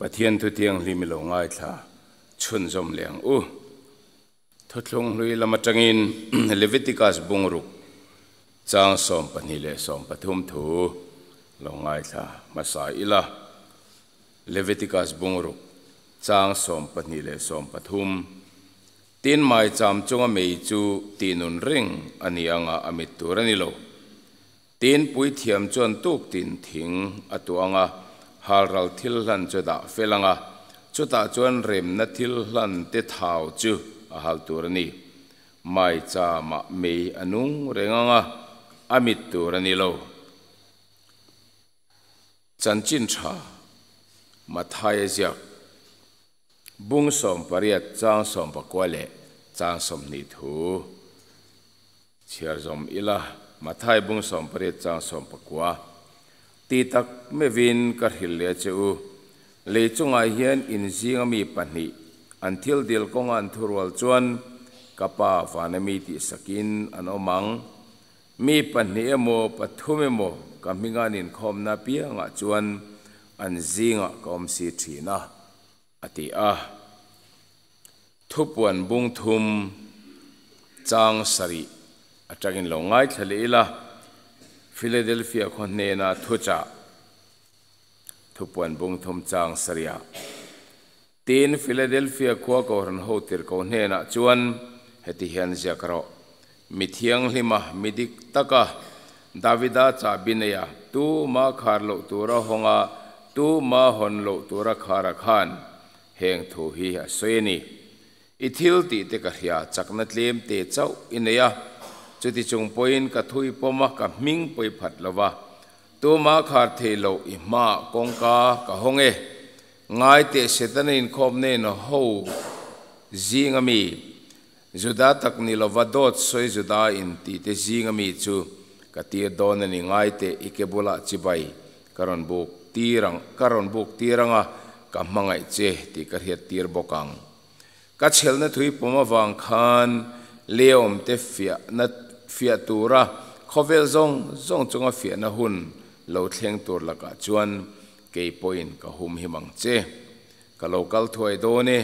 ประเทียนทุเตียงลิมิลง่ายท่าชุนจอมเลียงอู้ทุทลงลุยละมาจังอินเลวิติกาสบุงรุกจางสอมปนิเลสอมปทุมถูลง่ายท่ามาสายอิละเลวิติกาสบุงรุกจางสอมปนิเลสอมปทุมตีนไม้จำจงอเมจูตีนุนริงอันนี้อ่างอมิตุรนิโลตีนปุยเทียมจวนตุกตีนถิงอตัวอ่า har ral thil hlan chu da felanga chu ta chuan rem na thil hlan te thau chu a hal turani. Mai cha ma me anung renganga amit turani lo. Chan chin tha ma thai zia. Bung som pariat chang som pa kwale chang som ni thu. Chiar zom ila ma thai bung som pariat chang som pa kwa. Ti tak me vin ka hil le chu le chunga hian in zinga mi pani until dil kong an thurwal chuan. Kapa vanami ti sakin an omang. Mi pani emo pathume mo. E Kamingan in khom na pia nga chuan. An zinga kom si thina ati a thupuan bung thum. Chang sari. Atangin lo ngai thale ila ฟิลาเดลเฟียคนเนนาทุจาทุปวนบุงทมจางสริยาตีนฟิลาเดลเฟียกัวกอรันโฮติร์กอนเนนาจวนเฮติเฮียนเจกรอมิเทียงลิมะมิดิกตะกะดาวิดาจาบินยาตูมาคาร์โลตัวระหงาตูมาฮอนโลตัวระคาระขานเฮงทูฮีสวยนีอิทิลตีเตกะเฮียจักนัดเลียมเตเจ้าอินยา philadelphia khon ne na thucha thupuan bung thum chang saria tin philadelphia khwa ko ran ho tir ko ne na chuan heti hian zia karo mithiang lima midik taka davida cha binaya tu ma khar lo tura honga tu ma hon lo tura khara khan heng thu hi a soini ithil ti te ka hria chakna tlem te chau inaya chuti chung poin ka thui poma ka ming poi phat lova tu ma khar the lo i ma kong ka ka honge. Ngai te setan in khom ne no ho zinga mi juda tak ni lova dot soi juda in ti te zinga mi chu. Ka tir don ni ngai te ikebula chibai. Karon buk tirang, karon buk tiranga ka mangai che ti ka hiat tir bokang. Ka chelna thui poma wang khan, leom te fia na fia tura khovel zong zong chunga fia na hun, lo thleng tur laka chuan ke point ka hum hi mang che, ka local thoi do ne,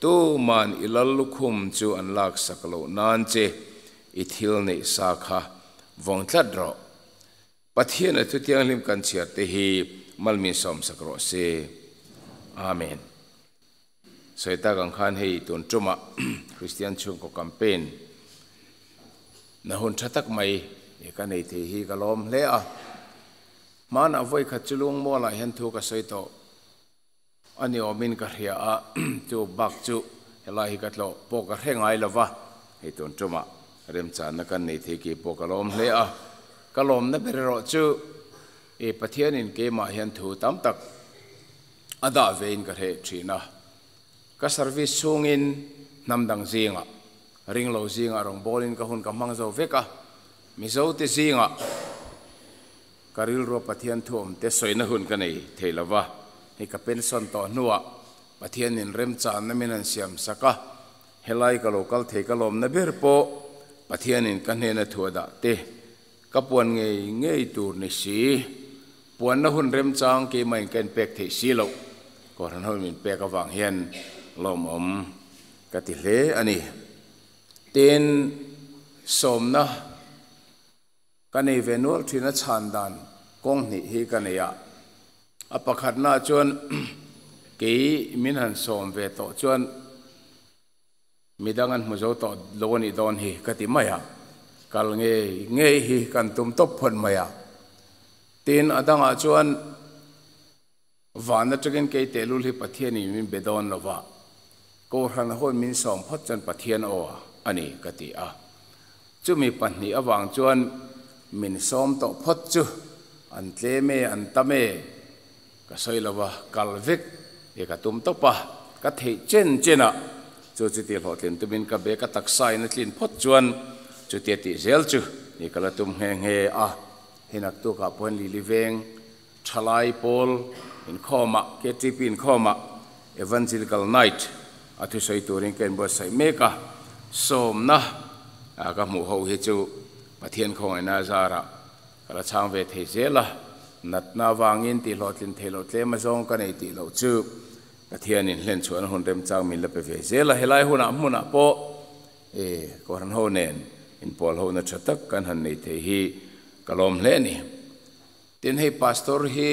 tu man ilal lukhum chu an lak sakalo nan che i thil nei sa kha, vong thlat ro. Pathian a thu tiang lim kan chiar te hi malmin som sakro se. Amen. Soita gang khan hei tun truma, christian chung ko campaign na hun thatak mai e ka nei the hi ka lom le a. Man a voi kha chulung mo la hen thu ka soi to ani omin ka hria a tu bak chu, hela hi ka tlo, po ka hrengai lova he ton truma rem chan na kan nei the ki po ka lom le a. Ka lom na ber ro chu e pathian in ke ma hen thu tam tak. Ada vein ka he thina ka service sungin namdang zinga ring lo zinga rong bolin ka hun ka mang zo veka mi zo te zinga karil ro pathian thum te soina hun ka nei theilawa he ka pension to nuwa pathian in rem chan na minan siam saka helai ka lokal the ka lom na ber po pathian in kan hena thuada te ka puan nge nge tur ni si puan na hun rem chang ke mai ken pek the si lo ko ran ho min pek ka wang hian lom om ka ti le ani tên sôm na, cái này về nước thì nó chán đàn công nghệ hi cái này à à bạc hạt na chuan cái mình hàn sôm về tổ chuan mình đang ăn một số tổ lô ni đón hi cái gì mày à cái nghề nghề hi cái tụm tóc phần mày à tên ở đang ở chuan vana chakin kei mình hi đón nó min bedon hàng ko mình ho phát som phot chan pathian à ani kati a. Chu mi panni awang chuan, min som to phot chu, an tle me, an ta me. Ka soi lova kal vek e ka tum to pa, ka thei chen chena chu chi ti lo tlen tumin ka be ka tak sai na tlin phot chuan, chu ti ti zel chu, ni kala tum he he a. Hinak tu ka pon li li veng, thalai pol in khoma, ke ti pin khoma evangelical night. Athu soi turin ken bo sai meka som na ka mu ho hi chu pathian khong na zara kala chang ve the zela nat na wangin ti lo tin the lo tle ma zong ka nei ti lo chu ka thian in hlen chuan hun rem chang min la pe ve zela helai huna huna po. E ko ran ho nen in pol ho na chatak kan han nei the hi. Kalom hle ni tin hei pastor hi.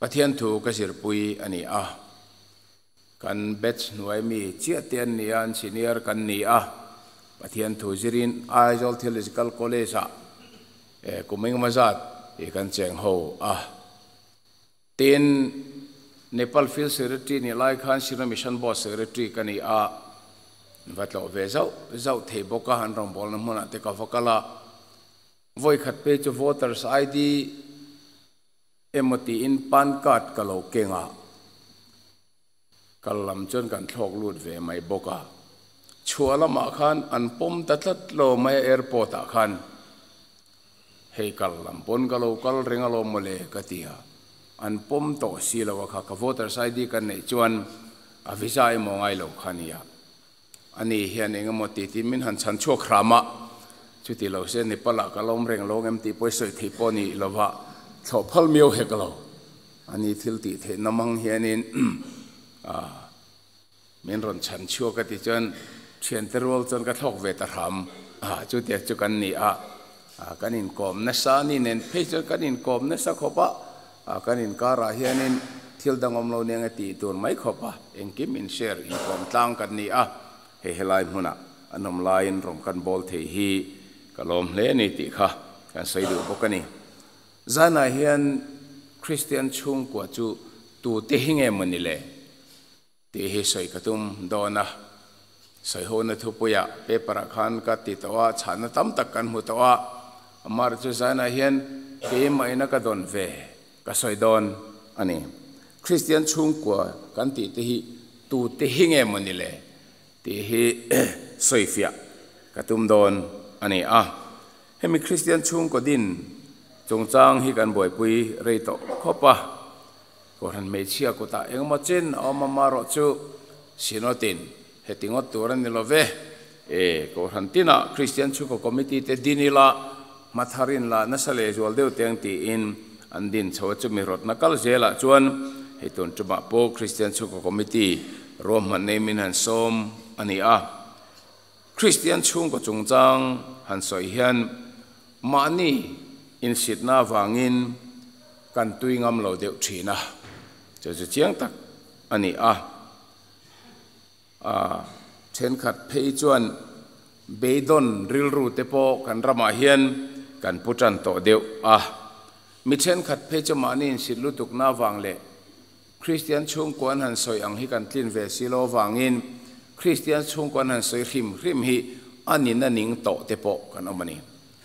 Pathian thu ka sir pui ani a kan bet nuai mi chia tiền ni an senior kan ni a. Pathian thu zirin aizol theological college a e kuming mazat e kan cheng ho a. Tin nepal field secretary ni lai khan sira mission boss secretary kani a. Vatlo ve zau zau the boka han rong bol na mona te ka vakala voi khat pe chu voters id emoti in pan card kalo kenga กัลลำจนกันทอกลูดเวไม่บกาชัวละมาคันอันปมตัดลัดโลไม่เอร์พอตาคันเฮกัลลัำปนกัลโลกัลเริงกัลโลมเลกติฮะอันปมโตสีลวะค่ะกวอเตอร์ไซดีกันในจวนอวิจัยมองไอโลคันียะอันนี้เฮียนเองมติที่มินหันฉันชั่วครามะชุติเราเส้นในปลักกัลลมเริงโลเอ็มตีปวยสวยทีปนีละวะทอพัลมิโอเฮกัลโลอันนี้ทิลติเทนมังเฮียนิน มินรอนฉันชัวกติจนเชียนตรัวจนกระทอกเวตทธรรมจุดเดียจุกันนี่อะกันินกอมนัสานีเน้นเพจกันินกอมนัสขบะกันินการาเฮียนินทิลดังอมลเนียงตีตัวไม่ขบะเองกิมินเชอร์อินกอมตั้งกันนี่อะเฮเฮไลายมุนะอนมไลายนรมกันบอลเทฮีกลมเลนี่ติค่ะกันใส่ดูพวกันนี่จานาเฮียนคริสเตียนชุงกว่าจูตูเตหิงเอมันนี่เลย ani thil ti the namang hian in a min ron chan chu ka ti chuan thian te rol chon ka thok ve ta ram a chu te chu kan ni a kan in kom na sa ni nen phe chu kan in kom na sa khopa kan in kara hian in thil dangom lo ne nga ti tur mai khopa engkim in share in kom tlang kan ni a he helai huna anom lain rom kan bol the hi kalom hle ni ti kha kan sei du bokani zana hian christian chung kwa chu tu te hinge mani le te he soi katum dona. Soi ho na thu puya pe para khan ka ti tawa chana tam tak kan mu tawa amar chu zana hian ke mai na ka don ve, ka soi don. Ani, christian chung kwa kan ti te hi tu te hinge mani le ti hi soifia katum don. Ani a hemi christian chung ko din. Chung chang hi kan boi pui, rei to, khopa ko han me chia ko ta eng ma chen o ma ma ro chu sinotin he tingot turan ni love e ko han tina christian chu ko committee te dinila matharin la nasale jol deu teng ti in an din chaw chu mi rot na kal zela chuan he ton chu ma po christian chu ko committee rom man name in han som ani a christian chung ko chung chang han soi hian mani in sit na wangin kan tui ngam lo deuh thina จ就是讲的，安尼啊，啊，前卡配转，被动日路的波，干拉马贤，干不战斗的啊，米前卡配转马尼是路读那王嘞，คริสเตียนช่วงก่อนหันสอยอังฮิกันตินเวสิโลวางอินคริสเตียนช่วงก่อนหันสอยริมริมฮิอันนี้นั่นนิงโตเตโปกันอามานี่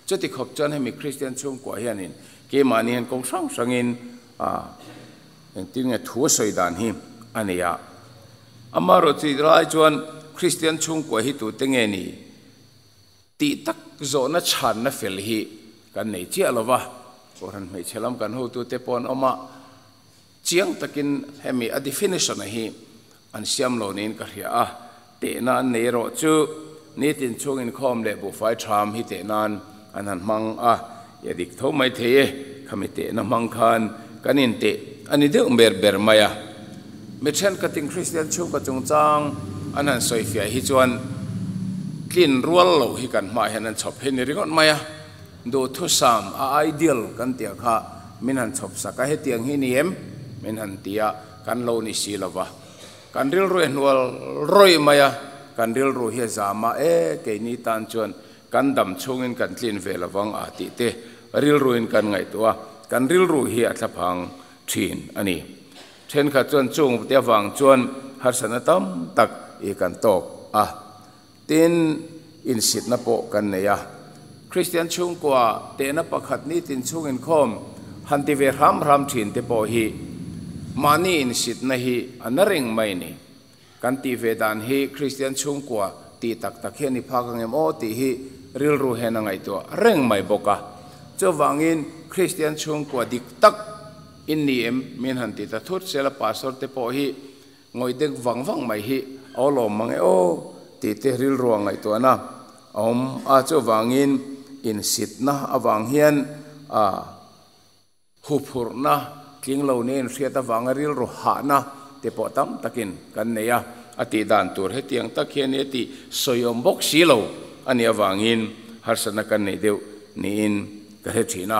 จุดที่ขอบจนให้มีคริสเตียนช่วงก่อนเฮียนินเกี่ยมานี่หันกงช่องสังอินอ่า en ting e thu soi dan hi ania amaro chi lai chuan Christian chung kwa hi tu tenge ni ti tak zo na chan na fel hi kan nei chi alova koran mai chelam kan ho tu te pon oma chiang takin hemi a definition hi an siam lo nin ka ria a te na nei ro chu ni tin chung in khom le bu fai tham hi te nan an han mang a ya dik tho mai the khamite na mang khan kanin te ani de umber ber maya me chen ka ting christian chung ka chung chang an han soi fia hi chuan kin rual lo hi kan ma hian an chop hen ringot maya do thu sam a ideal kan tia kha min han chop saka he tiang hi ni em min han tia kan lo ni si lova kan ril ru nual roi maya kan ril ru hi zama e ke ni tan chuan kan dam chungin kan tlin ve lawang a ti te ril ruin kan ngai tua kan ril ru hi a thlapang ทีนอันนี้เช่นขัดจวนจุงเตียวังจวนหัสนตัมตักอีกันตกอะตินอินสิตนโปกันเนี่ยคริสเตียนชุงกว่าเตนปะขัดนี้ตินชุงอินคมฮันติเวรามรามถินเตโปฮีมานี่อินสิตนฮีอันนริงไม่นี่กันตีเวดานฮีคริสเตียนชุงกว่าตีตักตะเคียนิพากังเอมโอตีฮีริลรูเฮนังไงตัวเร่งไม่บกะเจ้าวังอินคริสเตียนชุงกว่าดิกตัก อินนี่เอ็มมีหันติตาทุตเสลปาสอร์เตปอฮีงอยเด็กวังวังไม่ฮีเอาลมมังเอโอติเตริลรวงไอตัวนะอมอาจจะวังอินอินสิทนะอวังเฮียนอ่าหุบหุรนะกิ้งเหล่านี้เสียตวังริลรหานะเตปอตั้มตะกินกันเนียอติดันตัวให้ตียงตะเคียนเนติสยมบกสีเลาอันนี้วังอินหัสนักันเนเดียวนี่อินกระเทีนะ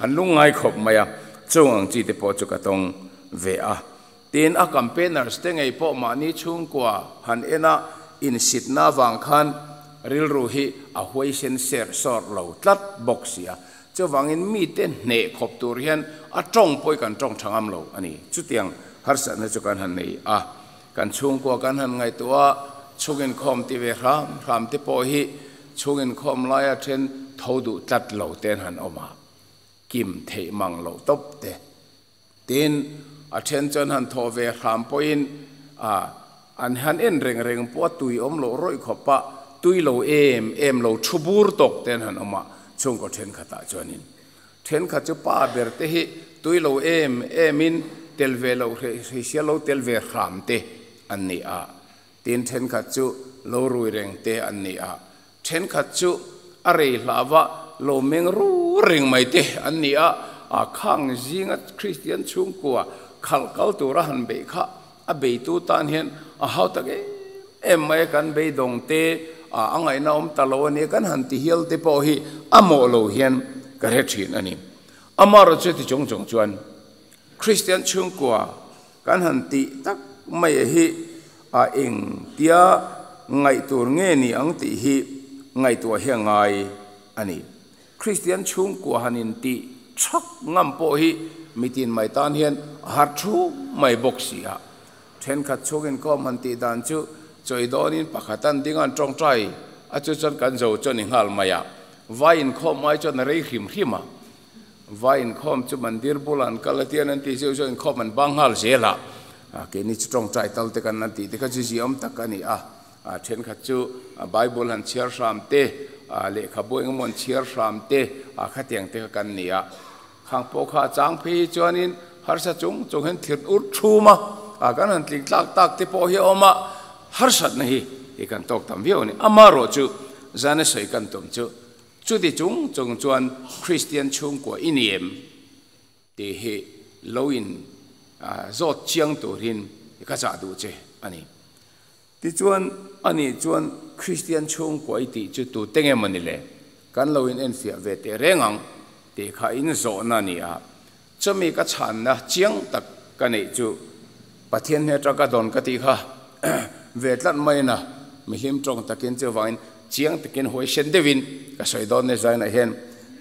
king lo nen riata wangaril ro ha na te po tam takin kan neya ati dan tur he tiang tak hian ati soyom bok silo ani awangin harsana kan nei deu ni in ka he thina ten campaign kan han ti te po hi then kha ti chan an ning to khop maya tin ati tu te po hi kan be dong thin ani mun khata hemi seminar kan nei na chuan an mang khang to khopa ni kuma kan vakala kan lo ti ve to ngan te chogin khom te po ngai thatakin kan ho sana kan kan hong an lo ti le chuang lova akum le kan vakala khatiang bok khan lo ni le a ti ngai nom to lo chu wang campaign nam hun te in thleng tlang ila thang an ti a a an lu ngai khop maya chung ang chi te po chu ka tong ve a tin a campaigners te ngai po ma ni chung kwa han ena in sit na wang khan ril ru hi a huai sen ser sor lo tlat boxia chu wangin mi te ne khop tur hian a tong poi kan tong thangam lo ani chu tiang har sa na chu kan han nei a kan chung kwa kan han ngai tua chungin khom ti ve ram ram te po hi chungin khom lai a then thodu tlat lo ten han oma kim the mang lo top te tin à, a then chon han tho ve ram poin a à, an han en reng reng po tui om lo roi khopa tui lo em em lo thubur tok ten han oma chung ko then khata chonin then kha chu pa ber te hi tui lo em em in, tel ve lo he sia lo tel ve ram te an ni a tin then kha chu lo rui reng te an ni a then kha chu a à rei hlawa lo meng ru ring mai te an ni a. A khang zinga christian chung ko khal kal tu ra han be kha. A be tu tan hian. A hau ta ge em mai kan be dong te. A angai na om ta lo ni kan han ti hial te po hi. A mo lo hian ka re thin ani. Amar che ti chong chong chuan. Christian chung ko kan han ti tak mai hi. A eng tia. Ngai tur nge ni ang ti hi. Ngai tua he ngai ani christian chung của hàn in ti thak ngam po hi tin mai tan hian har thu mai boxia then khat chogin ko man ti dan chu choi donin pakhatan dingan tong trai a chu chan kan zo chon hal maya vain kho mai chon rei khim khima vain khom chu mandir bulan kalatian an ti chu chon kho man banghal zela ke ni chu tong trai tal te kan nan ti te ka chi si om tak ani a a then khat chu bible han chiar ram te À, lệ le khaboi ngon chiar ram te a khatiang te kan ni a khang po kha chang phi chuanin har sa chung chung hen thir ur thu ma a kan han tling tlak tak te po hi oma har sat na hi i kan tok tam viu ni amaro chu zane sei kan tum chú chu ti chung chung chuan christian chung ko iniem te he loin à zot chiang tu rin ka cha du che ani ti chuan ani chuan christian chung quay ti chu tu tenge mani le kan loin en fia ve te rengang te kha in zo na ni a. Chumi ka chan na chiang tak ka nei chu. Pathian he tra ka don ka ti kha. Ve tlat mai na mi him trong takin chu wain chiang takin hoi shen devin ka soi don ne zai na hen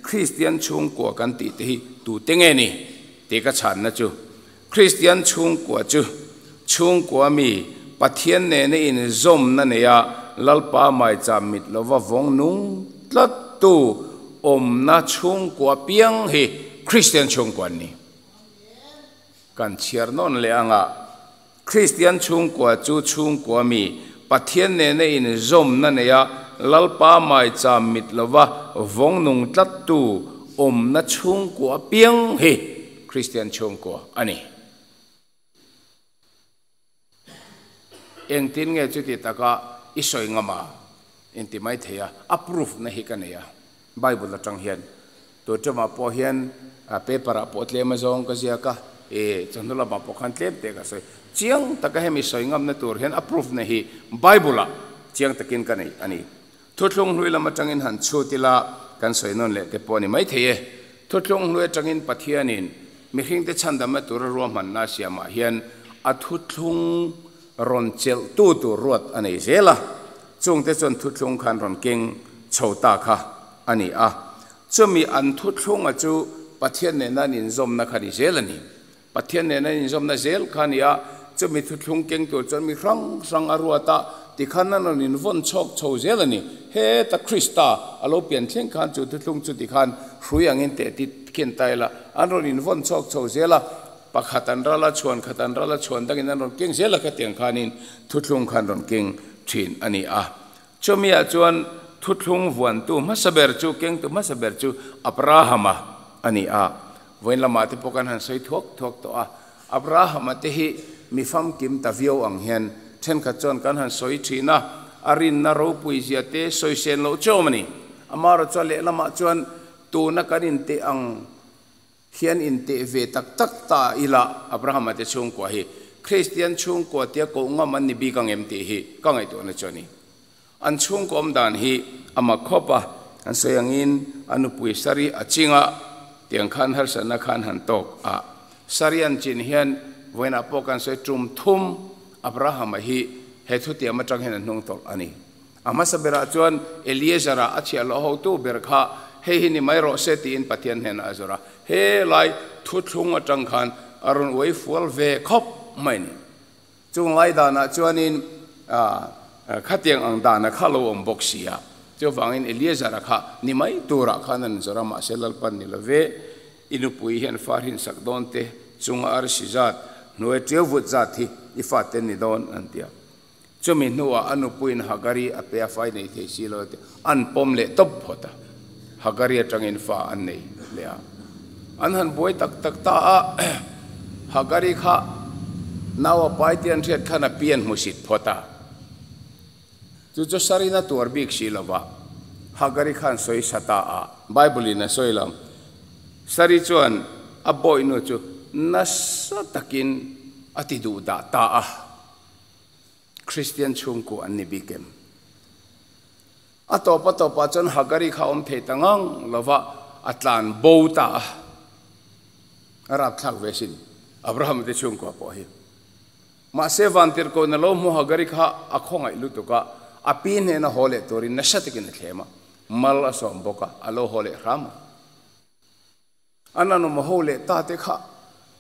christian chung ko kan ti te hi tu tenge ni te ka chan na chu. Christian chung ko chu chung ko mi pathian ne ne in zom na ne ya lalpa mai cha mit lo wa vong nung tlat tu. Om na chung kwa piang hi christian chung kwa ni. Kan chiar non le anga, christian chung kwa chu chung kwa mi. Pathian ne ne in zom na ne ya, lalpa mai cha mit lo wa vong nung tlat tu. Om na chung kwa piang hi christian chung kwa ani. Eng tin nge chu ti taka isoi ngama. In ti mai theya approve na hi ka ne ya bible la tang hian to chama à po hian a à paper à a potle ma zong ka zia ka. E chandula ba po khan tlem te ka soi. Chiang taka hemi soi ngam na tur hian approve na hi. Bible la chiang takin ka nei ani thutlung hlui lama tangin han chutila kan soi non le ke poni mai theye thutlung hlui tangin pathianin mi hing te chandama tur ro man na siama hian a thutlung รอนเจลตู้ตูรวดอันนี้เจละจงแต่จนทุกลงคันรอนเก่งโชตาค่ะอันนี้อะจะมีอันทุกลงอาจูประเทศเนี่ยนั่นอินซอมนะคันเจลนี่ประเทศเนี่ยนั่นอินซอมนักเจลคันยาจะมีทุกลงเก่งตัวจะมีครั้งสังอรัวตาที่ขันนั้นนินวนชกชาเจลนี่เฮตคริสตาอารมณ์เปลี่ยนเช่นขันจุดทุกลงจุดที่ขันรู้อย่างเงี้เตะที่เขียนใจละอันนั้นนินวนชกชาเจละ นรัลลชนขัตันรัลชวนตั้งนั้นรอนเก่งเสียละก็เตียงขานินทุทุงขันรอนเก่งชินอันนี้อะชมีอาจวนทุทุงวันตูมาสเบรจูเก่งตูมาสเบรจูอับราฮัมอันนี้อะวันละมาที่พวกกันหันสวยทวกทวกตัวอะอับราฮัมที่ฮิมีฟัมกิมตาวิโออังเฮนเช่นขจรกันหันสวยชีนะอารินนารปุยเสียเตสวยเซนโลโจมันีอามารจวนเลละมาจวนตูนักการินเตอัง hian in te ve tak tak ta ila abraham ate chung ko hi. Christian chung ko tia ko nga man ni bi kang em ti hi. Ka ngai to na choni. An chung ko dan hi, ama khopa, an sayangin anu pui sari achinga tiang khan har sana khan han tok a. Sarian chin hian wena pokan se tum thum, abraham hi, he thu ti ama tang hen nong tok ani. Ama sabera chuan eliezara achia lo ho tu berkha he hi ni mai ro se ti in pathian hen azura he lai thu thung atang khan arun wei fual ve khop mai ni chung lai da na chuanin a khatiang ang da na khalo om bok sia cho wangin à, à, à. eliezer kha ni mai tura khanan zara ma selal pan ni lave inu pui hian far hin sak don te chung ar si zat noe teu vut zat thi ifa ten ni don an tia chumi nuwa anu puin hagari ape afai nei the si lo te an pom le top phota hagari atangin fa an nei le a an han boi tak tak, ta, a, hagari kha nawa pai tian thiat khana pian musit phota. Chu chu sarina tur bik si lova hagari khan soi sata a, bible in soi lam. Sari chuan, a boy no chu nasa takin ati du da ta, a. Christian chung ko an ni bikem atopa topa chon hagari kha om the tangang lova atlan bouta arab thak vesin abraham te chung ko po hi ma se van tir ko na lo mo hagari kha akhong ai lu to ka apin he na hole torin na shat kin thema mal asom boka alo hole ram anano mo hole ta te kha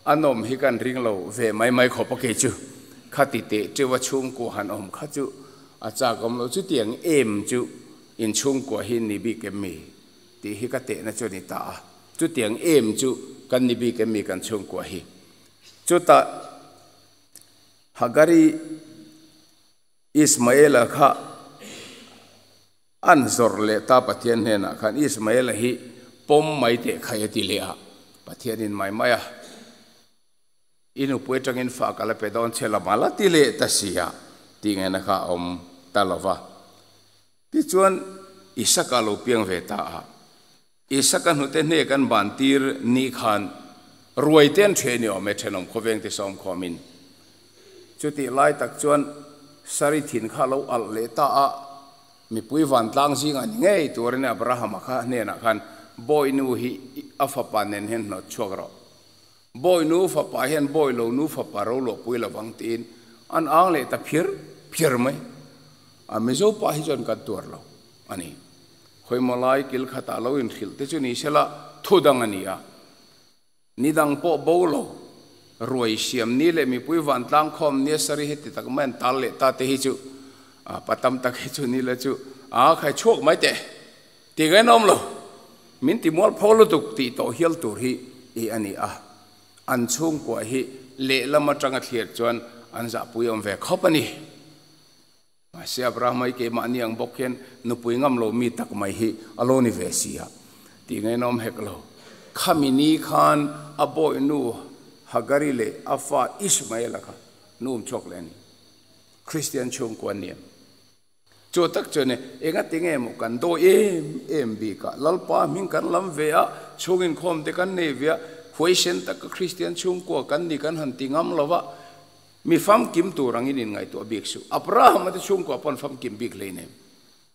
anom hi kan ring lo ve mai mai kho pa ke chu. Khati te che wa chung ko han om kha chu acha gom lo chu tiang em chu in chung ko hin ni bi ke mi. Ti hi ka te na chu ni ta chu tiang em chu kan ni bi ke mi kan chung ko hi. Chu ta hagari ismaela kha an zor le ta pathian he na khan. Ismaela hi pom mai te khayati le a. Pathian in mai maya inu pue tangin fa kala pe don chela mala ti le ta sia ti nge na kha om talova ti chuan isaka lo piang ve ta a isaka nu te ne kan ban tir ni khan. Ruai ten the ni o me thenom khoveng ti som khomin. Chuti lai tak chuan sari thin kha lo al le ta a. Mi pui van tlang zinga ni ngei turin abraham kha ne na khan. Boy nu hi afa panen hen no chogro boy nu fa pa hen, boy lo nu fa pa ro lo pui la wang tin. An ang le ta phir phir mai. A mi zo pa hi jon ka tur lo. Ani. Khoi molai kil khata lo in khil te chu ni sela thudang ania nidang po bo lo ruai siam ni le mi pui van tlang khom ni sari heti tak man tal le ta te hi chu a patam tak hi chu ni le chu a khai chok mai te ti ga nom lo min ti mol pholo tuk ti to hial tur hi e ani a an chung ko hi le lama tanga thiet chuan an za puyom ve khopani ma se abraham ai ke ma ni ang bokhen nu pui ngam lo mi tak mai hi alo ni ve sia ti ngai nom hek lo khamini khan aboy nu hagari le afa ismail kha num chok leni christian chung ko niam cho tak cho ne enga tinge mo kan do em em bi ka lalpa min kan lam ve a chungin khom te kan ne via huaisen tak christian chung ko kan ni kan han tingam มีฟัมกิมตัวรังอินินไงตัวบิกสุอับราฮัมันจะช่มกับปนฟัมกิมบิ๊กเลยเนี่ย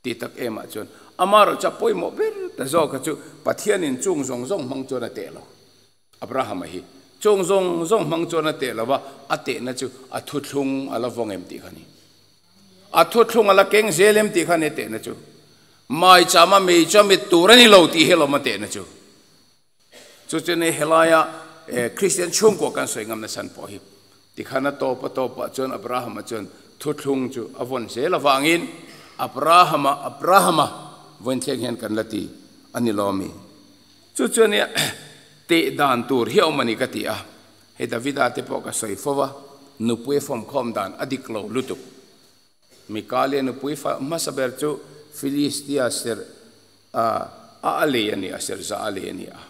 ตีตักเอมาจนอามาราจะป่วยหมดเลยแต่จอกจะปัทเทียนินจงจงจงมังจนเตะเราอับราฮัมาฮีจงจงจงมังจนเตะเราว่าอเตะนั่นจูอัทุทุงอะไฟวงเอ็มตีขันนี่อัทุทุงอะไเก่งเซลเอ็มตีขันเตนั่นจูไม่จามาไม่จามิตัวนี่เราตีเฮลมาเตนั่นจูจูเจเนเฮลายาคริสเตียนช่วงกว่ากันสวยงามในสันพอฮิ pa to pa chon abraham chon thu thlung chu avon se la wangin abraham abraham von theng hen kan lati ani lomi chu chone te dan tur hi omani ka ti a. He davida te po ka soi fova nu pui fom khom dan adik lo lutuk. Mikale nu pui fa masaber chu philistia ser, a a ale ani a, ser za ale ani a.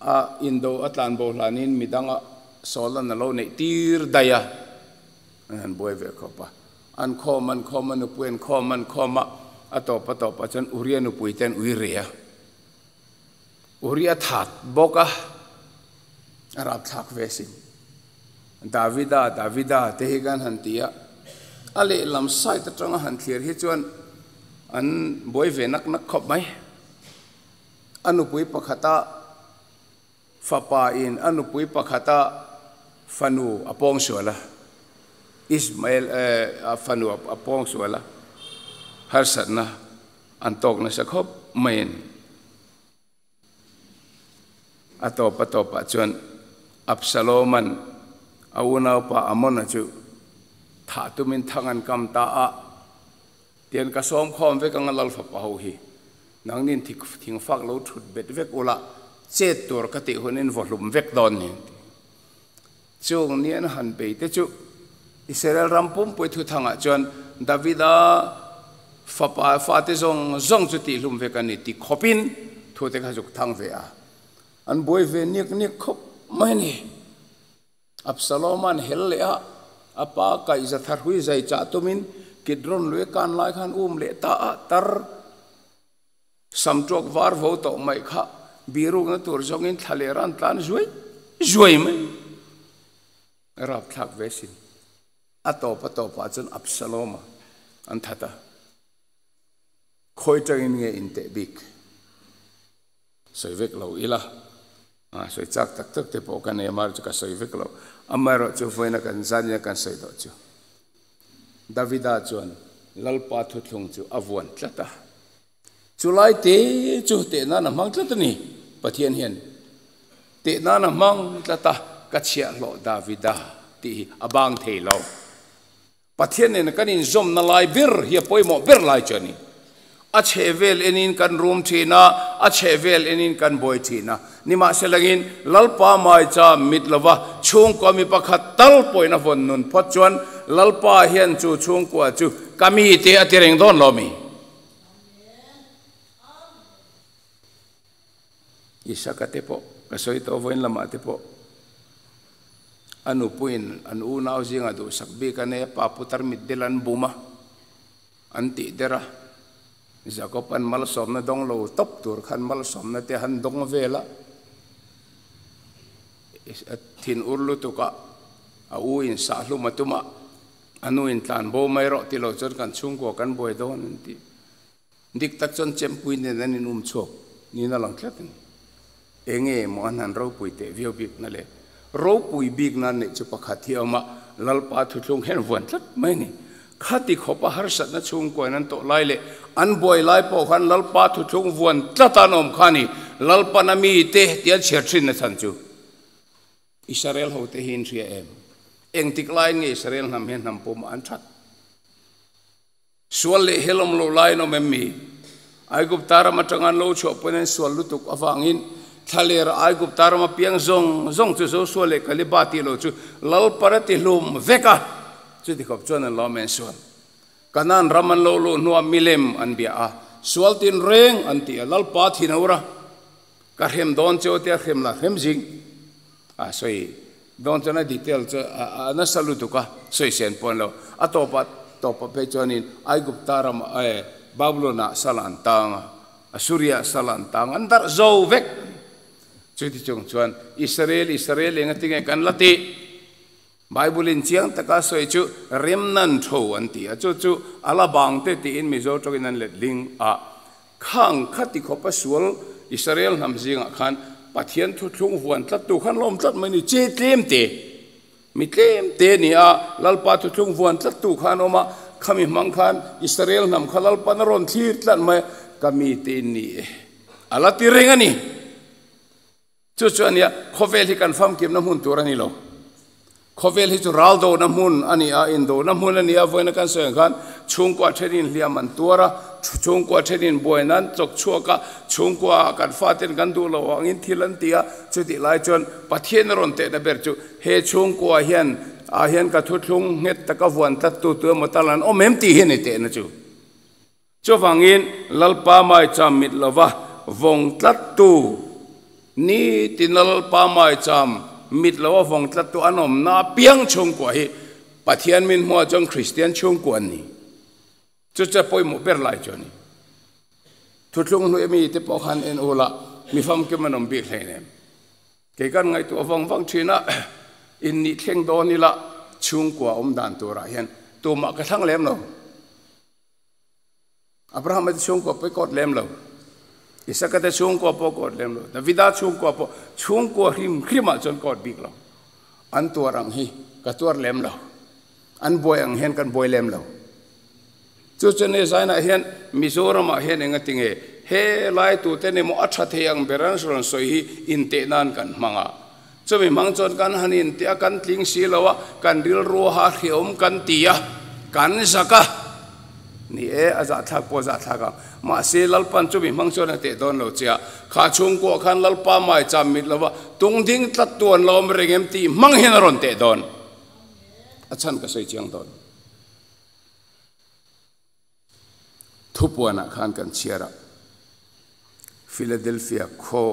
A indo atlan bo lanin midanga solan lo nei tir daya an boy ve ko pa. An khom, an man an puen khom, an khoma atop atop chan uria nu pui ten uiria uria that boka arab thak vesin davida davida, te higan hantia ale lam sai ta tanga han thlir hi chuan an boy ve nak nak khop mai. Anu pui pakhata fapa in anu pui pakhata fanu apong suala. Ismail eh, ah, fanu apong suala. Harsat na, Antok na sakhop main. Atopa topa chuan absaloman awuna pa amona chu tha tumin thangan kam ta a. Tian ka som khom ve kang ngalal fa pa ho hi. Nang nin thik thing fak lo thut bet vek ula. Che tur ka ti hunin volum vek don ni chung nian han be te chu. Israel rampum poi thu thanga chuan davida fa pa fa te zong zong chu ti lum ve kan ni ti khopin thu te kha juk thang ve a. An boy ve nik nik khop mai ni. Absaloman hel le a. Apa ka iza thar hui zai cha tumin. Kidron lue kan lai khan um le ta tar. Samtok var vo to mai kha. Biru na tur jong in thale ran tan zui. Zui mai rap thak vesin ato pa to pa chun absaloma. An thata khoi chang in nge in te bik soivek lo ila. À soi chắc tak tak te po kan e mar chu ka soi vek lo amaro chu foina kan zanya kan soi do chu. Davida chuan lalpa thu thlung chu avon tlata. Chulai te chu te na na mang tlata ni. Pathian hian te na na mang tlata ka chia lo davida, ti abang thei lo. Pathian ne kan in zom na lai bir hi poimo bir lai chani a chevel enin kan room thina a chevel enin kan boy thina nima selangin lalpa mai cha mitlawa chung ko mi pakhat tal poina von nun phot lalpa hian chu chung ko chu, kami te atireng don lomi isaka te po kasoi to voin lama te po. Anu puin an u nau zinga du sakbi kane pa putar middelan buma anti zakopan mal som na dong lo top tur khan mal som na te han dong vela. Thin urlu tu ka. A u in sa lu matuma anu in tlan bo mai ro ti lo chon kan chung ko kan boi don ti. Dik tak chon chem pui ne nan in um chok ni na lang tlat ni enge mo an han ro pui te vio bik na le ro pui bik na ne chu pakha thi ama lal pa thu chung hen von tlat mai ni khati khopa har sat na chung ko nan to lai le an boi lai po khan lal pa thu chung von tlata nom khani lal pa na mi te tian cher thin na chan chu. Israel ho te hin ria em. Eng tik lai nge israel nam hen nam pom an that sual le helom lo lai no mem mi. Ai gup tara ma tangan lo cho ponen sual lu tuk awangin thaler ai tarama piang zong zong chu so so le kali ba ti lo chu lal parati lum veka. Chu di khop chon lo men sual. Kanan raman lo lo nuwa milem an bia a. Sual tin reng an ti lal pa thinaura ka hem don cho te hem la hem jing a soi, don chana detail cha ana salu tu ka. Soi sen pon lo. Atopa topa pe chonin ai tarama e eh, babylona salan tanga. Asuria salan tang andar zo vek. Chuti chung chuan israel israel enga tinge kan lati bible in chiang taka soi chu remnan tho an ti chu chu ala bang te ti in mizo to in an let ling a khang khati khopa sual israel nam jinga khan pathian thu thung huan tlat tu khan lom tlat mai ni che tlem te mi tlem te ni a lalpa thu thung huan tlat tu khan oma khami mang khan israel nam khalal panaron thir tlat mai kami te ni ala ti renga ni chu chu ania khovel hi kan fam kim na hun tur ani lo. Khovel hi chu raldo na mun ani a indo na mun ani a voina kan sen khan. Chung qua thenin liam an tuara. Chung qua thenin boinan chok chuaka chung qua kan fatin kan du lo angin thilan tia chu ti lai chon pathian ron te na ber chu. He chung qua hian, a hian ka thu thlung nget ta ka vuan tat tu tu matalan o mem ti hian te na chu. Chu wangin lalpa mai cham mit lova. Vong tlat tu. นี่ตินลปาไม้จามมิดลาวฟงตัตัวอนมนาเปียงชงกว่าฮิปะเทียนมินหัวจงคริสเตียนชงกว่านี้จุดจะปอยหมเปิดไหลจอนี่ทุกลงหน่วยมีติปอกันเอ็นโอละมีความคิดมันอมเบียกไหเนี่ยเกี่ยกันไงตัวฟังฟังชีนะอินนี่เข่งโดนนี่ละชงกว่าอมดานตัวไรเห็นตัวมากระทั่งเล่มเราอับราฮัมจะชงกว่าไปกอดเล่มเรา isaka te chung kwa po kot lem lo. Davida chung kwa po. Chung kwa hrim hrim a chon kot bik lo. An tu rang hi, ka tuar lem lo. An boy ang hen kan boy lem lo. Chu chen ne sai na hen mizoram a hen enga tinge he, lai tu te ne mo atha the ang beran ron soi hi in te nan kan manga. Chu mi mang chon kan hanin te kan tling si lawa kan ril ro ha khiom kan tia kan saka ni e aza thak po za thaka ma se lal pan chu mi mang chon te don lo chia kha chung ko khan lal pa mai cham mit lawa tung ding tlat tuan lom regem ti mang hen ron te don achan ka sei chiang don thupuana khan kan chiara philadelphia kho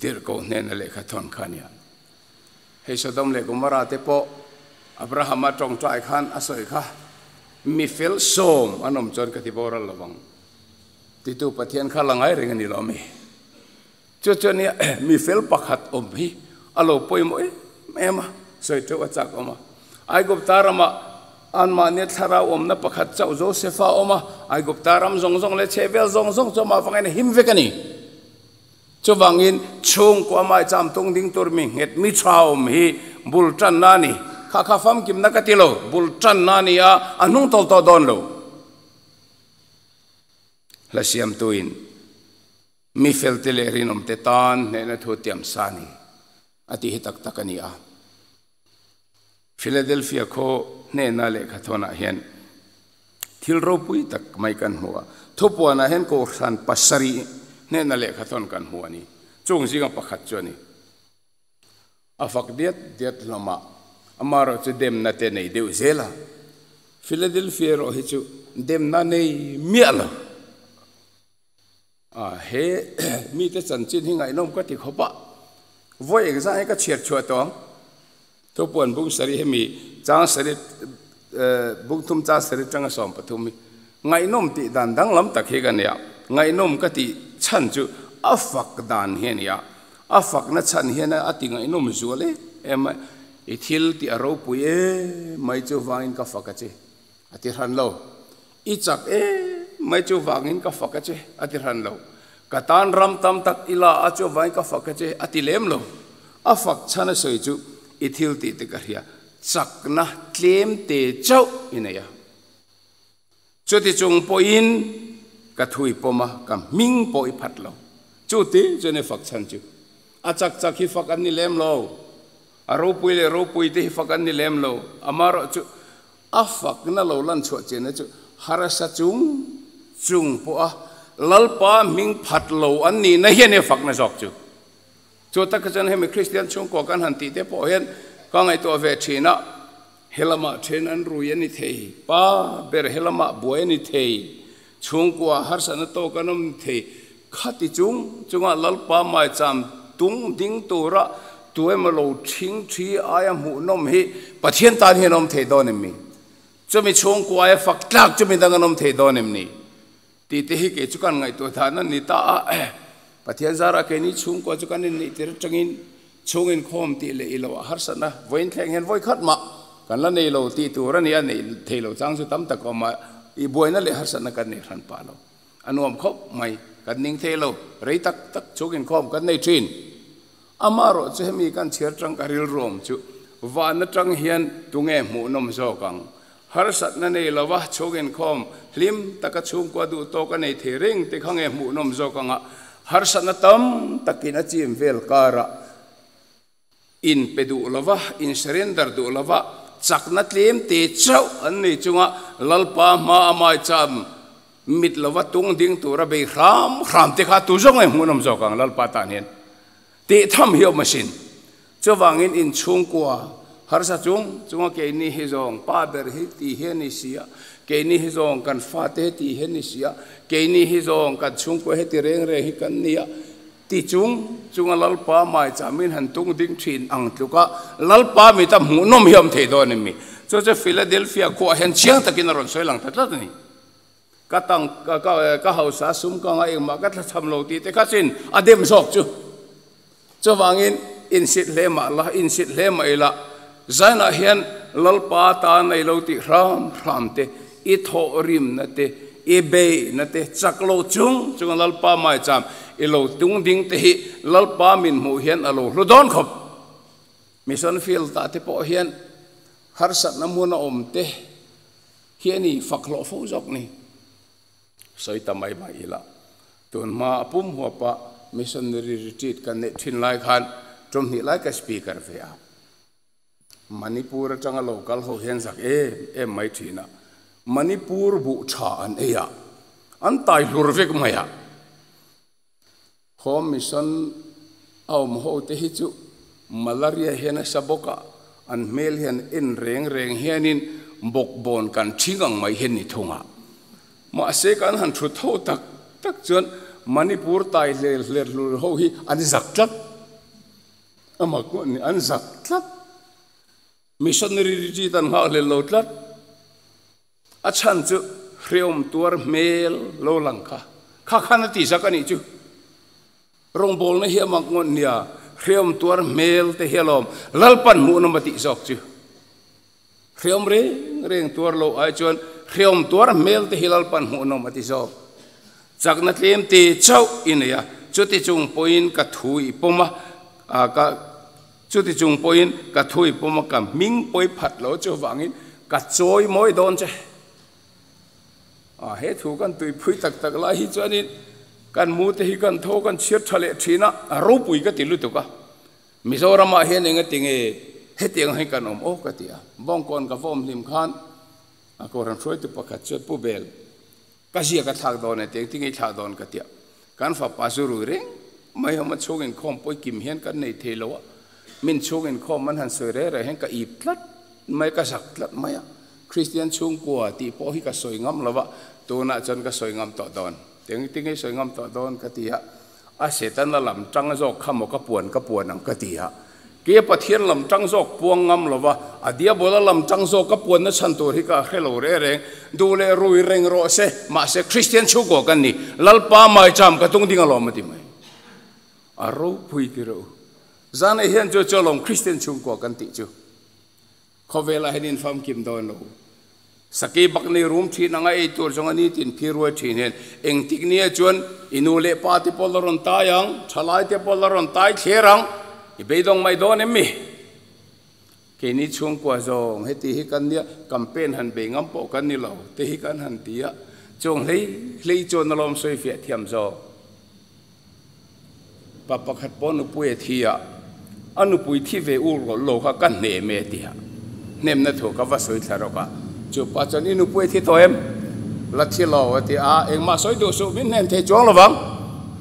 tir ko ne na le kha thon khania he sodom le gomara te po abraham a tong trai khan asoi kha มีเฟลโซมอันนมจนกติบอรัลละวังติตูปะเทียนข้าลังไอเรื่องนี้เราไม่จุดจุดนี้มีเฟลปักหัดอมฮีอโลปอยมวยแม่มาสวยตัวจักอมาไอกบตารมาอันมาเนี่ยทาราอมนะปักหัดเจ้าโจเซฟาอมาไอกบตารามจงจงเลเชเวลจงจงจะมาฟังไอ้หิมเวกันี่จู่วังอินชงกว่ามาจำตรงดิ้งตัวมีเหตุมิชาวมีบุลจันนานี่ mi fel som anom chon ka ti boral lawang ti tu pathian kha langai ring ni lo mi cho cho ni mi fel pakhat om hi alo poi mo e mema soi to achak oma ai gop tarama an ma ne thara om na pakhat chau josepha oma ai gop taram zong zong le chevel zong zong cho ma fangen him vekani cho wangin chung kwa mai cham tung ding tur mi nget mi chaum hi bul tan nani kha kha fam kim na katilo bul tan nani a anung tol to don lo? La siam tuin. Mi fel tele rinom te tan, ne na thu tiam sani ati hitak takani a Philadelphia ko ne na le khathona hian. Thil ro pui tak mai kan huwa thupua na hen ko san pasari ne na le khathon kan huwa ni. Chung zinga pakhat choni afak diet diet lama amaro chu dem na te nei deu zela. Philadelphia ro hi chu dem na nei miala a he, mi te chan chin hi ngai nom ka ti khopa voi exam ka chier chua tong to pon bung sari he mi chang sari e, bung thum cha sari chang som pathumi ngai nom ti dan dang lam tak he gan ya ngai nom ka ti chan chu afak dan hen ya afak na chan hen ati ngai nom zuale em i thil ti aro pu e mai chu wangin ka faka che. Ati ran lo. I chak e mai chu wangin ka faka che. Ati ran lo. Katan ram tam tak ila acho wangin ka faka che. Ati lem lo. A fak chana soi chu ithil ti te ka hia chak na tlem te chau inaya chuti chung po in, ka thui po ma, ka ming po i phat lo. Chuti chene fak chan chu. A chak chak hi fak an ni lem lo a pui le, ro pui te hi ni lem lo. Amaro chu afak na lo lan chu chene chu. Harasa chung chung po a lalpa ming phat lo an ni na hian e fak na jok chu. Cho ta ka chan he me christian chung ko kan han ti te po hen ka ngai to ve thina helama then an ru yani thei. Pa, ber helama boy ni thei. Chung ko har san to kanom thei. Khati chung, chunga lalpa mai cham tung ding to ra tuai ma lo thing ai aya mu nom hi, pathian tan hi nom thei do nem mi cho chumi chung ko aya fak tlak chumi dang nom thei do nem ni. Ti te hi ke chukan ngai to thana ni ta a, pathian zara ke ni chung ko chukan ni tir changin chungin khom ti le ilo har sana. Voin thleng hen voi khat ma. Kan la nei lo, ti tu ra ni an nei thei lo chang su tam ta ko ma i boina le har sana kan nei ran pa lo. Anuam khop mai, kan ning thei lo. Rei tak tak chungin khom kan nei thin amaro chu hemi kan chher tang karil rom chu. Wa na tang hian tunge mu nom zo kang. Har sat na nei lawa chogen khom. Lim taka chum ko du to ka nei the ring te khange mu nom zo kang har sana tam takina chim vel kara. In pedu lawa in surrender du lawa chak na tlem te chau an nei chunga. Lalpa ma amai cham. Mit lawa tung ding tu ra be ram ram te kha tu zong ngai mu nom zo kang. Lalpa tan nen ti tham hiu machine cho wangin in chung qua har sa chung chung ke ni hi zong pa ber hi ti he ni sia ke ni hi zong kan fa te ti he ni sia ke ni hi zong kan chung ko he ti reng re hi kan nia ti chung chung lal pa mai cha min han tung ding thin ang tu ka. Lal pa mi ta mu nom hiam the do ni mi. Cho cho philadelphia ko hen chiang takin ron soi lang that ni. Ka tang ka ka ka hau sa sum ka ngai ma ka tham lo ti te ka sin, adem sok chu cho wangin in sit le ma la in sit le ma ila. Zaina hian lal pa ta nei lo ti ram ram te, i tho rim na te e be na te, chak lo chung chung lal pa mai cham. Ilo tung ding te hi lal pa min mu hian alo lu don khop mission field ta te po hian, har sat na mu na om te hian ni faklo fo jok ni. Soi tamai mai ila. Tun ma pum huapa pa missionary retreat kan ne thin lai khan, trom ni lai ka speaker ve a. Manipur atanga local ho hian sak e e mai thina manipur bu tha an e ya an tai lur vek maya home mission au ho te hi chu, malaria hena saboka an mel hen in reng reng hianin bok bon kan thingang mai hen ni thunga. Ma se kan han thu tho tak tak chuan manipur tai le le lu ho hi an zak tlat ama ko ni an zak tlat missionary ri tan ha le lo tlat a chan chu hreom tuar mel lo lang kha kha khana ti zakani chu rong bol na hi mak ngon nia khiam tuar mel te helom lalpan mu na mati zok chu khiam re reng tuar lo ai chuan khiam tuar mel te hilal pan mu na mati zok Chắc nát tlem te châu in ya chu ti chung poin ka thui poma, a ka chu chung poin ka thui poma ka ming phát lô lo chu wangin ka choi moi don che. À he thu kan tui phui tak tak lai hi chuanin, kan mu te hi kan tho kan chiat thale thina ro pui ka tilu to ka mizoram a hian enga tinge he tiang hai kan om o ka à. bong con ka vom lim khan, a ko ran throi tu pakhat chet pu bel. ka sia ka thak don te ting ei thak don ka tia kan fa pa su ru re mai hama chogin khom poi kim hian kan nei the lo min chogin khom man han soi re re hen ka ip tlat mai ka sak tlat maya christian chung kwa ti po hi ka soi ngam lawa tu na chon ka soi ngam to don tiếng tiếng ấy soi ngâm tọt đón cái tia à sẽ tan là làm trăng dọc khăm một cái buồn cái buồn nằm cái tia kia bắt thiên làm trăng dọc buông ngâm là va. À dia bố là làm trăng số cái buồn nó sanh tuổi thì cả hello re re. Du le rui reng ro se mà se Christian chú của cái này lalpa mai cham cái tung tiếng lo mà tìm à ro pui cái ro. Za này e hiện cho cho lòng Christian chú của cái tị có vẻ về là hình phàm kim đòn lo. Saki bak ni room thi na ngai e tur chong ani tin phirwa thi hen. Eng tik ni chuan, inu le pa ti polaron ta yang thalai te polaron tai kherang i beidong mai don em mi. Ke ni chung kwa zong he ti hi kan nia campaign han be ngam po kan ni lo, te hi kan han tia chung lei lei chon lom soi fia thiam zo. Pa pa khat pon nu pui thia anu pui thi ve u lo kha kan ne me tia nem na tho ka va soi tharo ka. Chu pa chan inu pui thi to em. La thi lo ti a, eng ma soi do su, min nem the chong lo wang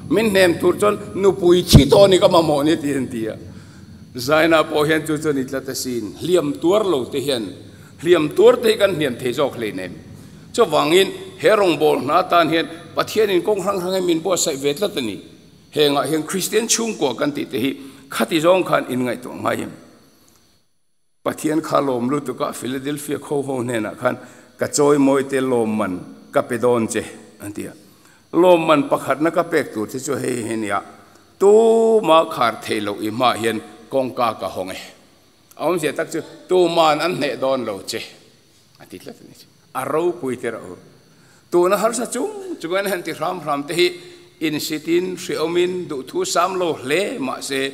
min nem tur chon nu pui chi to ni ka ma mo ni ti en ti a. zaina po hian chu chon itla ta sin hliam tuar lo te hian hliam tuar te kan hian the jok le nem cho wangin herong bol na tan hian pathian in kong rang rang min bo sai vet la tani henga hian christian chung ko kan ti te hi khati zong khan in ngai to ngai pathian kha lom lu tu ka philadelphia kho ho ne na khan ka choi moi te lom man ka pe don che antia lom man pakhat na ka pek tu che cho he he nia tu ma khar the lo i ma hian con ca cả hồng ấy. Ông sẽ tắt chứ. Tu man an ne don lo che ati này chứ. À râu quý te ro tu nó har sa chung. Chung anh hẹn ti ram ram te hi. In sitin shri omin du thu sam lo hle ma se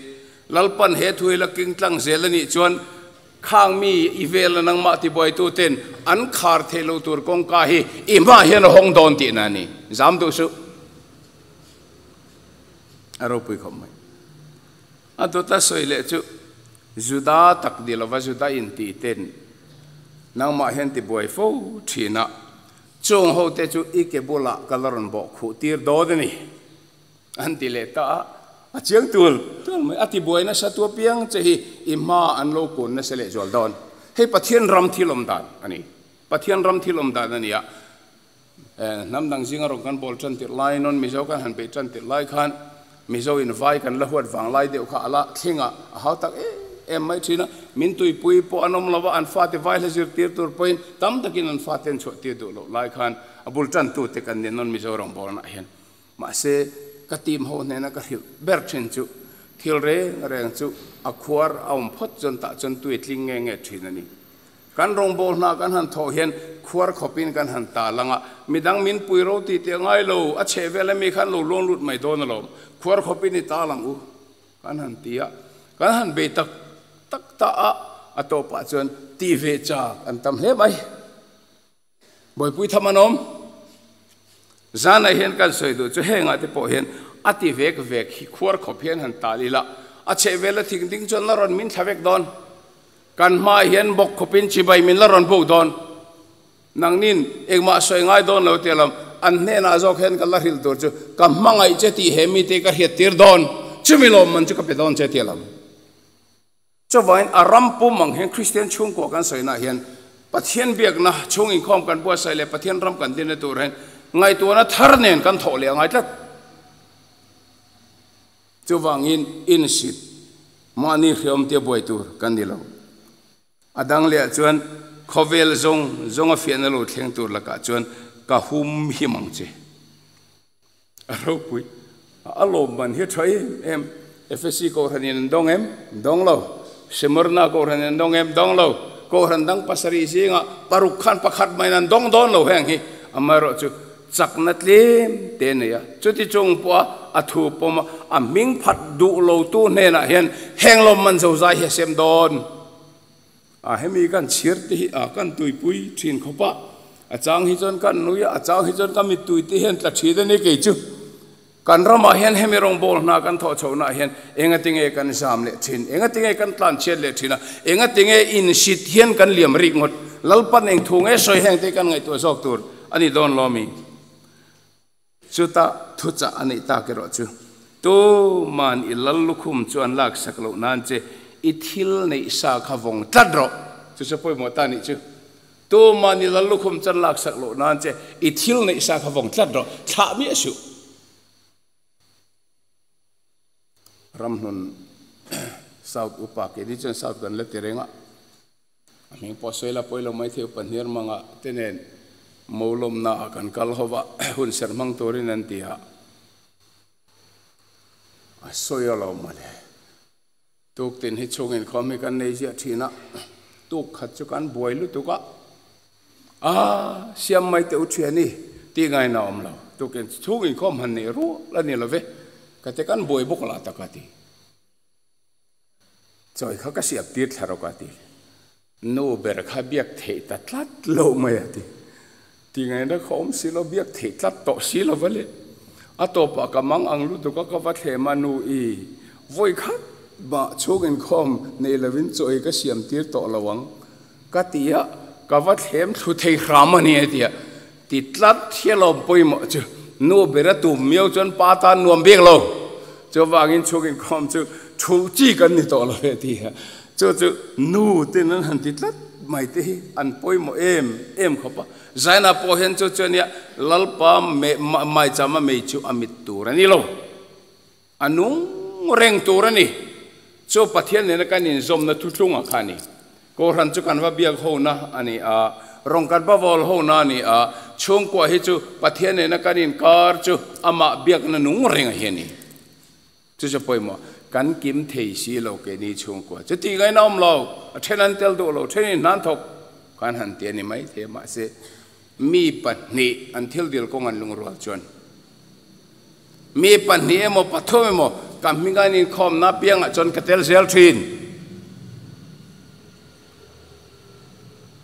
lalpan he thui la king tlang zelani chuan. Khang mi ivel nang ma ti boy tu ten an khar thelo tur kong ka hi. I ma hian hong don ti na ni. Zam du su aro pui khom mai a to ta soi le chu. Juda tak di lo va juda in ti ten. Nang ma hen ti boi fo thina chung ho te chu ike bula kalaron bo khu tir do de ni. An ti le ta a. Chiang tul tul mai. Ati boi na sa tu piang che hi ima an lo kun na se le jol don he pathian ram thilom dan ani pathian ram thilom dan ani ya eh, nam dang zinga rong kan bol chan ti lai non mi zo kan han pe chan ti lai khan. mi zo in vai kan la huat wang lai de ka ala thinga ha tak e em mai china. Min tui pui po anom lawa an fa te vai le sir tir tur point tam takin an fa ten cho ti du lo lai khan abul tan tu te kan ne non mizoram bol na hen. Ma se ka tim ho ne na ka hil. Ber chen chu. Thil re reng chu. Akhwar aum phot chon ta chon tu tling nge nge thina ni. Kan rong bol na kan han tho hian khuar khopin kan han ta langa. Midang min pui ro ti te ngai lo, a che vele mi khan lo lon lut mai don lo. Khuar khopin ni ta lang u. Kan han tia kan han be tak tak ta a. Atopa chon ti ve cha an tam hle mai. Boi pui thamanom zana hian kan soi do chu henga te po hian ati vek vek hi khuar khop han ta lila. A che vela thing ding chon la ron min thavek don kan ma hian bok khopin chi bai min la ron bo don. Nang nin, ek ma soi ngai don lo telam an ne na jok hen ka la hil tur chu. Kam mangai che ti hemi te ka hiat tir don. Chumilom man chu ka pe don che telam cho vậy aram pu mang hen Christian chung ko kan soi na hian. Pathian biak na chung in khom kan bua sai le, pathian ram kan din tur hen. Ngai tu na thar nen kan tho le ngai tlat. Cho wang in in sit. Mani khiom te boy tur kan dilo adang le chuan, khovel zong zong a fian lo thleng tur la ka chuan, ka hum hi mang che. Ro pui. A lo man hi thai em. FSC ko thanin dong em, dong lo semurna ko ran dong em, dong lo ko ran dang pasari singa paruk khan pakhat mai nan dong don lo heng hi. Amaro chu, chak nat lim te ne ya. Chuti chung po a thu po ma a ming phat du lo tu ne na hian, heng lo man zo zai he sem don. À, a hemi kan chiết thì à kan tui pui thin khopa à chàng hi chon kan nuôi à chàng hi chon ka mi tui ti hen tla thi de chứ. Ke chu kan hiện hian hemi rong bol na kan thọ chầu na hian enga anh kan sam lệ thin enga tinge kan tlan chet le thina enga à. tinge in sit hian kan liam ri ngot lalpan eng thung e soi heng te kan ngai to sok tur ani don lo mi. Chuta thucha ani ta ke ro chu tu man ilal lal lukhum chuan lak saklo nan che ithil nei sa kha vong tadro chu se poi mo ta ni chu. Tu ni la lu khum chan lak sak lo nan che. Ithil nei sa kha vong tadro tha mi su. Ram nun, south upa ke di chen south kan le terenga ami po soila poilo mai the theu panhir manga tenen molom na kan kal hova hun sermang torin ตุกตินให้ชงเงินคอมีกันในเสียทีนะตุกขัดจุกันบวยลุตุกะอ่าเสียมไม่เตอเทียนี่ตีไงนอมเราตุกเงินชงเงินคอมันนี่รู้แล้วนี่เราเว้กติกันบวยบุกลาตะกติจอยเขาก็เสียบตีทารกติโนเบรขาเบียกเทตัดลัดโลไม่ติตีไงนะขอมสิเราเบียกเทตัดโตสิเราเวลอตโตปะกำมังอังลุตุกะก็วัดเทมานูอีวยคัด ba chogin khom nei lovin choi ka siam tir to lawang ka tia ka va them thu thei hramani atia ti tlat thielo poi mo chu nu bera tu miêu chon pa ta nuam bek lo cho wangin chokin khom chu thu chi kan ni to lo he cho chu nu tin an han ti tlat mai te an poi mo em em khopa zaina po hen cho chen ya lalpa me mai chama me chu amit tu rani lo anung reng tu rani so pathian ne kan in zom na thu thunga khani ko ran chu kan va biak ho na ani a rong kan ba vol ho na ni a chung ko hi chu pathian ne kan in kar chu ama biak na nung reng hi ni chu cha poi mo kan kim thei si lo ke ni chung ko chu ti gai nom lo a then an tel do lo then in nan thok kan han te ni mai the ma se mi pat ni an thil dil ko ngan lung ro chon mi pat ni e mo patho e mo kam mi ngai khom na piang a chon ka tel zel thin.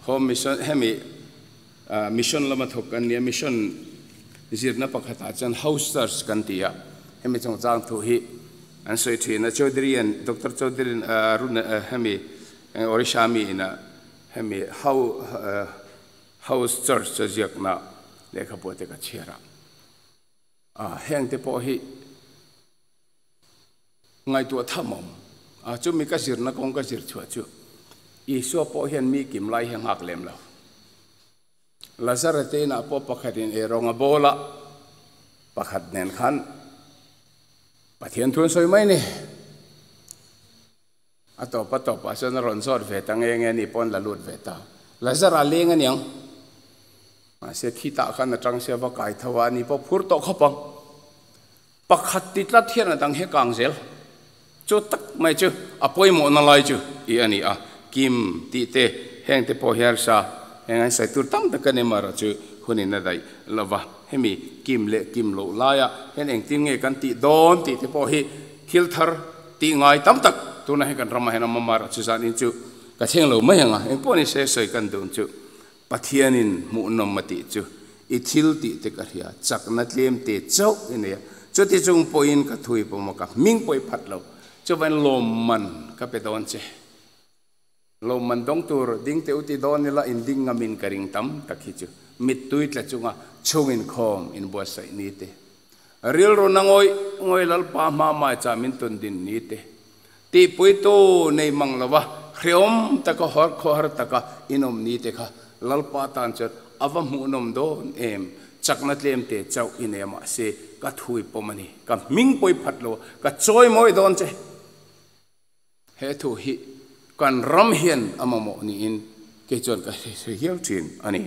Home mission, hemi mission lama thok kan nia mission zirna pakhata chan house search kan tia hemi chong chang thu hi, an soi thin a chaudhary an dr chaudhary run hemi orisha mi na, hemi how house church cha jiak na lekha pote ka chhera. แห่งเตปอหิไงตัวท่ามอมจุมีกสิรนักองกสิรชัวจุอิสัวปอเห็นมีกิมไลแห่งหักเล่มแล้วลาซาเรตินาปอปะขัดินเอรองอโบละปะขัดเนนขันปะเทียนทุนสวยไหมนี่อตอปะตอปะชนรอนซอร์เวตังเองนี่ปอนละลุดเวตาลาซาราเลงันยัง mà sẽ khi tạ khăn là trăng sẽ vào cải thâu anh bóc phur to khó bằng bác khát tít lát thiên là đang hết càng dễ cho tắc mày chứ à bôi mồ nó lại chứ. Ý anh ý à kim tít tê hẹn tê po hiar sa. Hẹn anh sẽ tur tâm tắc cái này mà ra chứ. Hôm nay nó đây là vả. Hẹn mi, kim lệ, kim lộ lai à. Hẹn anh tìm nghe căn tít đón tít tê po hi khill thar tít ngay tâm tắc tu này căn rama hẹn mà mà ra chứ dạ sao nên chứ. Cái chuyện lâu mấy hẹn à. Anh po này sẽ soi căn đồn chứ. Pathianin mu nom mati chu i thil ti te ka hia chak na tlem te chau ine chu ti chung poin ka thui po ma ka ming poi phat lo chu ban lom man ka pe don che. Lom man dong tur. Ding te uti don la in ding ngamin karing tam takhi chu. Mit tuit la chunga. Chungin khom in bo sai ni te. Real ro nangoi ngoi. Lal pa ma ma cha min tun din ni te. Ti pui to nei mang lawa. Khriom ta ko hor kho har ta ka inom ni te kha lal pa tan chat awa mu nom do em chak na tlem te chau inema se ka thui pomani ka ming poi phat lo ka choi moi don che he thu hi kan ram hian amamo ni in ke chon ka se hial chin ani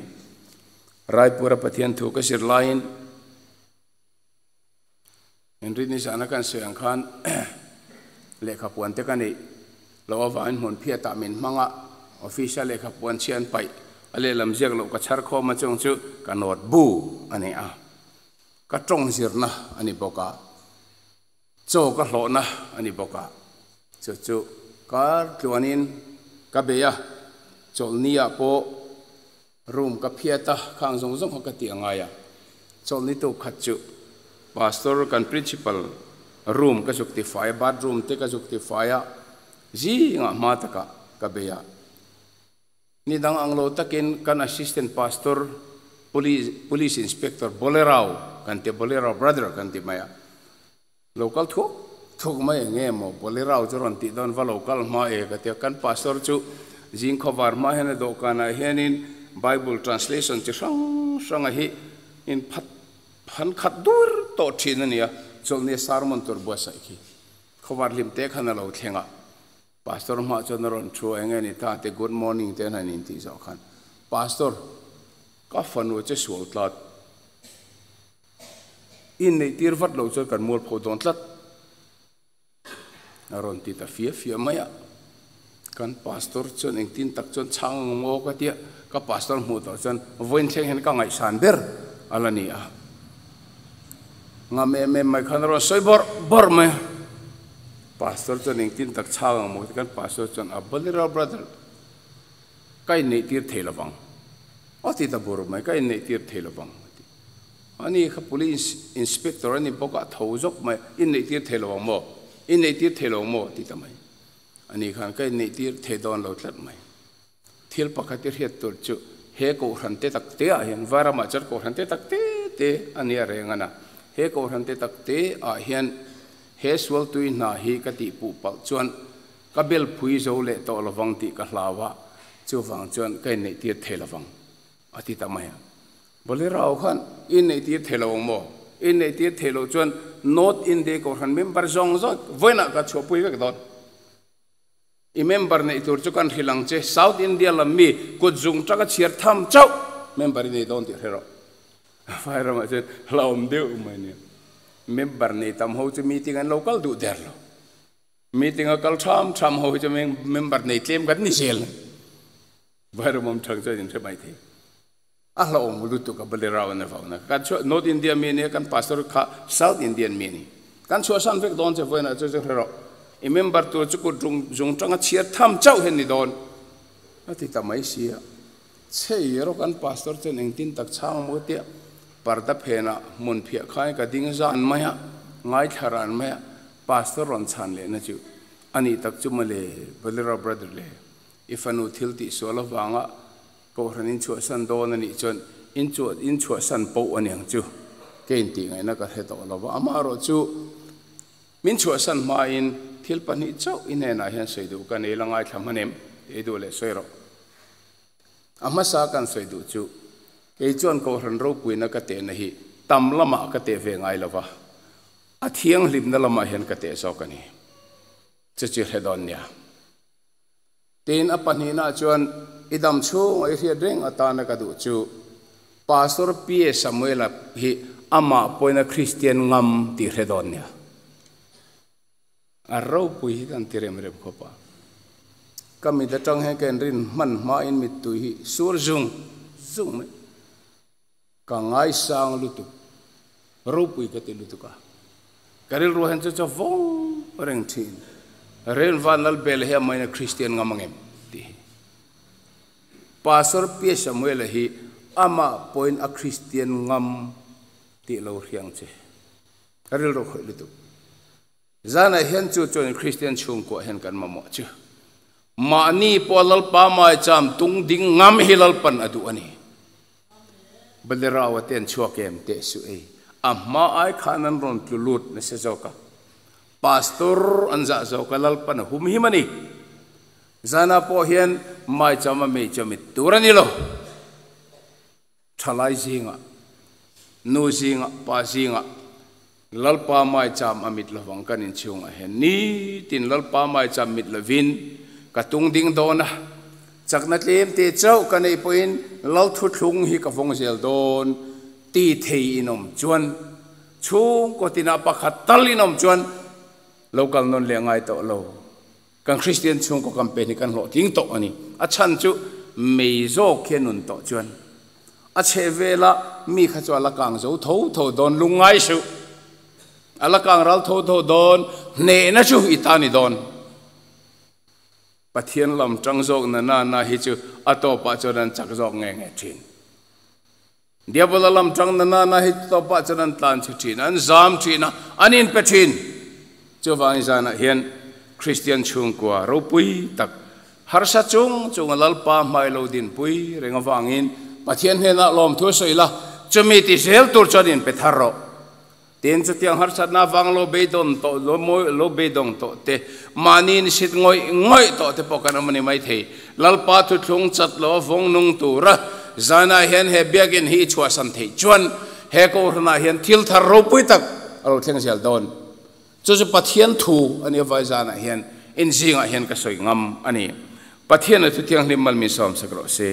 raipura pathian thu ka sir lain en rin ni sana kan se ang khan lekha puan te kani lo wa an hon phia ta min manga official lekha puan chian pai อะไรลำเจียกเราก็ชาร์คอมาจงจุ๊อกันนวดบูอันนี้อะก็จงสีรนะอันนี้บอกะโจก็หลอนะอันนี้บอกว่าจุจุก็ตัวนี้กับเบียจลนี้อะโปรูมก็เพียตาข้างสงสงเขากเตียงไงอะจลนี้ตัวขัดจุพาสตอร์กันพรีชิพัลรูมก็จุกติไฟบาร์รูมเตก็จุกติไฟอะจีงอะมาตะกะก็เบีย ang lo takin kan assistant pastor, police police inspector bolerao kan te bolerao, brother kan te maya. Local thu thuk mai nge mo. Bolerao churon ti don va local ma e ka te kan pastor chu jing khobar ma hena do kana henin bible translation chi sang sang hi in phat, phan khat dur to thin ania chol ne sarmon tur bo sai ki khobar lim te khana lo thenga. Pastor ma chon ron chu enge ni ta te good morning te na nin ti zo khan. Pastor ka fanu che sual tlat. In nei tir vat lo chon kan mol pho don tlat. Ron ti ta fia fia maya kan pastor chon eng tin tak chon chang ngo ka tia ka pastor mu to chon voin cheng hen ka ngai san ber. Alani a. Nga me me mai khan ro soi bor bor me pastor chon eng tin tak chang mo kan pastor chon a bolira brother. Kai nei tir thelawang o ti ta bor mai kai nei tir thelawang ani kha police inspector ani boka thozok mai in nei tir thelawang mo in nei tir thelawang mo ti ta mai ani khan kai nei tir the don lo tlat mai thil pakhatir het tur chu he ko ran te tak te a hian varama char ko ran te tak te te ani a rengana he ko ran te tak te a hian he sual tui na hi ka ti pu pal chuan. Ka bel phui zo le to lawang ti ka hlawa chu wang chuan kai nei ti the lawang ati ta mai bole rao khan in nei ti the lawang mo in nei ti the lo chuan, not in de ko han member zong zot. Voina ka chopui ka don i member nei tur chu kan hilang che, south india lam mi ku jung taka chiar tham chau. Member nei don ti hero fire ma che laum deu mai ne member ni tam ho chu meeting an local du der lo. Meeting a kal tham tham ho chu member ni tlem gan ni sel bar mom thang cha jin the mai the a ah, lo, mu du tu ka bale raw na fa na. Kan chu north india me ne kan pastor kha south indian me ni. Kan chu san vek don che foi na chu chu ro i e member tu chu ku jung jung changa chiar tham chau hen ni don. Ati ta mai sia. Che yero kan pastor chen eng tin tak chang mo te. Parda phena mun phia khai ka ding zan maya ngai tharan maya pastor ron chan le na chu ani tak chu male bolero brother le ifanu thil ti so la wanga ko ran in chu san do na ni chon in chu in chu san po aniang chu ke in ti ngai na ka he to lo ba amaro chu min chu san ma in thil pan hi chau in na hian sei du ka nei langai tham hanem e du le soi ro ama sa kan soi du chu ke chuan ko ran ro pui na ka te na hi. Tam lama ka te ve ngai lova a thiang lim na lama hian ka te so ka ni chu chi hết don nia. Tin a pani na chuan, idam chu ai hi reng ta na ka du chu. Pastor pie samuel hi, ama, poina christian ngam ti hedon nia. A ro pui hi kan tirem rem ko pa. Kami da tang he ken rin, man, ma in mit tu hi. Sur zung zung me ka ngai sang lutu rupui ro pui ka ti lu ka karil ro hen cha vong reng thin ren vanal bel he mai na christian ngamangem ti pastor pie samuel hi ama point a christian ngam ti lo riang che karil ro khoi lutu zana hen chu chon christian chung ko hen kan mamo chu ma ni polal pa mai cham tung ding ngam hilal pan adu ani balera waten chuakem te su e amma ai khanan ron tlulut ne se zoka pastor anza zoka lal pan hum himani. Zana po hian mai chama me chami turani lo thalai zinga nu zinga pa zinga lalpa mai cham amit lawang kan in chung a hen ni tin lalpa mai cham mit lavin. Katung ding dona จากนั้นเลี้ยมเตะเจ้ากันไอ้ปอน์เล่าทุดลุงฮิกับฟงเซลโดนตีเทียนอมชวนช่วงก็ตินาปักขัดตัลินอมชวนเรากำนนเลี้ยงไงต่อเรากันคริสเตียนช่วงก็กำเป็นกันหลอทิ้งต่ออันนี้อาชันจุไม่โจเขีนุนต่อชวนอาเชเวละมีขจวละกังโจทูทูโดนลุงไงสุอละกังเราทูทูโดนเนนะชูอิตานิโดน pathian lam trang zok na na na hi chu ato pa choran chak zok nge nge thin. Diabol lam trang na na na hi to pa choran tlan chu thin. An zam thin, anin pe thin. Chu wang zana hian christian chung kwa ro pui, tak. Har sa chung chung lal pa mai lo din pui renga wangin pathian hena lom thu soila chumi ti sel tur chorin pe ro tiền cho tiếng har sát na vang lo bê don to lo môi lo bê don to te manin sit ngoi ngoi to te pokan mani mai thei lal pa thu thung chat lo vong nung tu ra zana hen he biagin hi chua san thei chuan. He ko na hen thil thar ro pui tak alo theng sel don chu chu pathian thu ani vai zana hen in zinga hen ka soi ngam ani pathian thu tiang hlim mal mi som sakro se